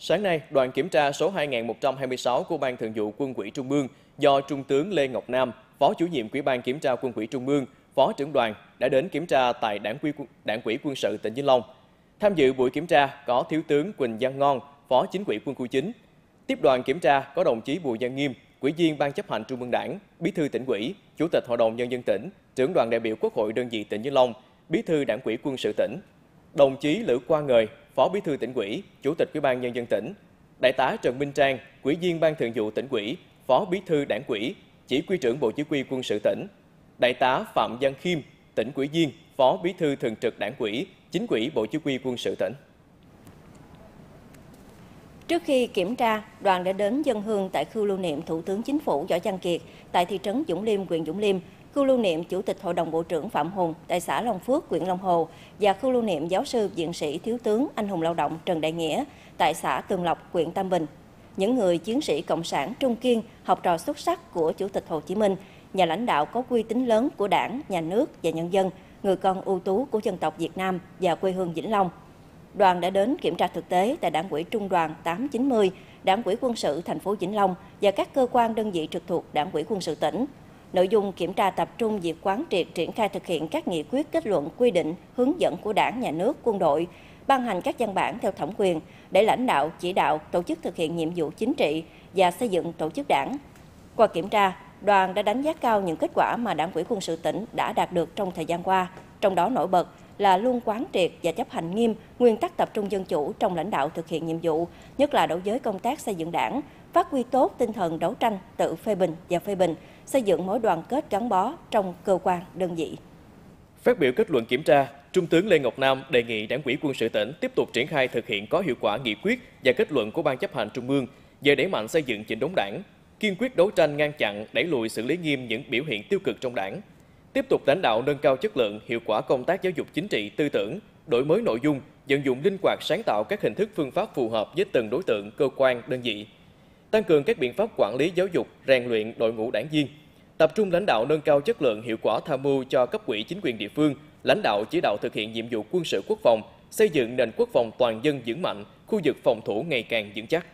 Sáng nay, đoàn kiểm tra số 2126 của Ban Thường vụ Quân ủy Trung ương do Trung tướng Lê Ngọc Nam, Phó chủ nhiệm Ủy ban Kiểm tra Quân ủy Trung ương, Phó trưởng đoàn đã đến kiểm tra tại Đảng ủy Đảng ủy Quân sự tỉnh Vĩnh Long. Tham dự buổi kiểm tra có Thiếu tướng Quỳnh Văn Ngon, Phó Chính ủy Quân khu 9. Tiếp đoàn kiểm tra có đồng chí Bùi Văn Nghiêm, Ủy viên Ban chấp hành Trung ương Đảng, Bí thư tỉnh ủy, Chủ tịch Hội đồng nhân dân tỉnh, trưởng đoàn đại biểu Quốc hội đơn vị tỉnh Vĩnh Long, Bí thư Đảng ủy Quân sự tỉnh. Đồng chí Lữ Quang Ngời, Phó Bí thư tỉnh ủy, Chủ tịch Ủy ban nhân dân tỉnh. Đại tá Trần Minh Trang, Ủy viên Ban Thường vụ tỉnh ủy, Phó Bí thư Đảng ủy, Chỉ huy trưởng Bộ Chỉ huy Quân sự tỉnh. Đại tá Phạm Văn Khiêm, tỉnh ủy viên, Phó Bí thư Thường trực Đảng ủy, Chính ủy Bộ Chỉ huy Quân sự tỉnh. Trước khi kiểm tra, đoàn đã đến dân hương tại khu lưu niệm Thủ tướng Chính phủ Võ Văn Kiệt tại thị trấn Dũng Liêm, huyện Dũng Liêm, khu lưu niệm Chủ tịch Hội đồng Bộ trưởng Phạm Hùng tại xã Long Phước, huyện Long Hồ và khu lưu niệm giáo sư viện sĩ thiếu tướng anh hùng lao động Trần Đại Nghĩa tại xã Tường Lộc, huyện Tam Bình. Những người chiến sĩ cộng sản trung kiên, học trò xuất sắc của Chủ tịch Hồ Chí Minh, nhà lãnh đạo có uy tín lớn của Đảng, nhà nước và nhân dân, người con ưu tú của dân tộc Việt Nam và quê hương Vĩnh Long. Đoàn đã đến kiểm tra thực tế tại Đảng ủy Trung đoàn 890, Đảng ủy quân sự thành phố Vĩnh Long và các cơ quan đơn vị trực thuộc Đảng ủy quân sự tỉnh. Nội dung kiểm tra tập trung việc quán triệt triển khai thực hiện các nghị quyết kết luận quy định hướng dẫn của Đảng, Nhà nước, quân đội, ban hành các văn bản theo thẩm quyền để lãnh đạo, chỉ đạo, tổ chức thực hiện nhiệm vụ chính trị và xây dựng tổ chức đảng. Qua kiểm tra, đoàn đã đánh giá cao những kết quả mà Đảng ủy quân sự tỉnh đã đạt được trong thời gian qua, trong đó nổi bật là luôn quán triệt và chấp hành nghiêm nguyên tắc tập trung dân chủ trong lãnh đạo thực hiện nhiệm vụ, nhất là đối với công tác xây dựng đảng, phát huy tốt tinh thần đấu tranh, tự phê bình và phê bình, xây dựng mối đoàn kết gắn bó trong cơ quan, đơn vị. Phát biểu kết luận kiểm tra, Trung tướng Lê Ngọc Nam đề nghị Đảng ủy quân sự tỉnh tiếp tục triển khai thực hiện có hiệu quả nghị quyết và kết luận của Ban chấp hành Trung ương về đẩy mạnh xây dựng chỉnh đốn đảng, kiên quyết đấu tranh ngăn chặn, đẩy lùi xử lý nghiêm những biểu hiện tiêu cực trong đảng, tiếp tục lãnh đạo nâng cao chất lượng, hiệu quả công tác giáo dục chính trị, tư tưởng, đổi mới nội dung, vận dụng linh hoạt sáng tạo các hình thức phương pháp phù hợp với từng đối tượng, cơ quan, đơn vị, tăng cường các biện pháp quản lý giáo dục, rèn luyện đội ngũ đảng viên, tập trung lãnh đạo nâng cao chất lượng hiệu quả tham mưu cho cấp ủy chính quyền địa phương, lãnh đạo chỉ đạo thực hiện nhiệm vụ quân sự quốc phòng, xây dựng nền quốc phòng toàn dân vững mạnh, khu vực phòng thủ ngày càng vững chắc.